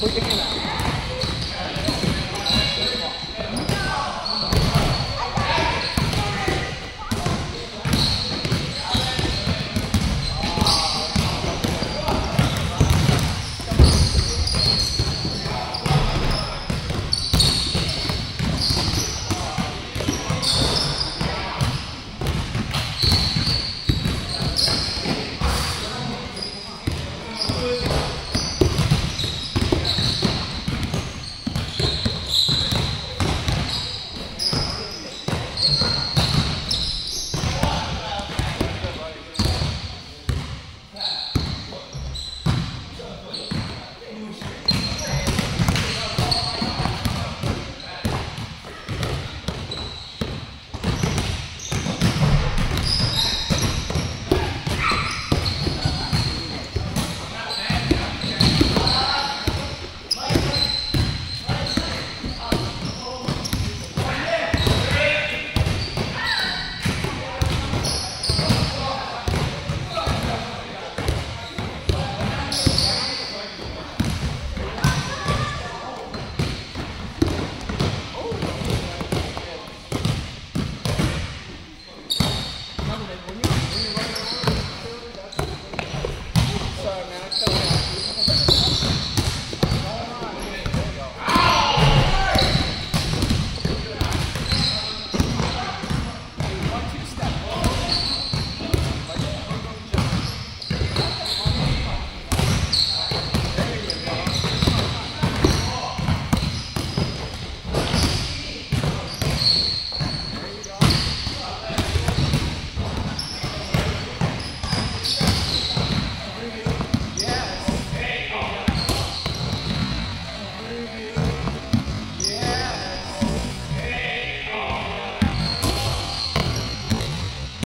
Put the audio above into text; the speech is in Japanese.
置いてけな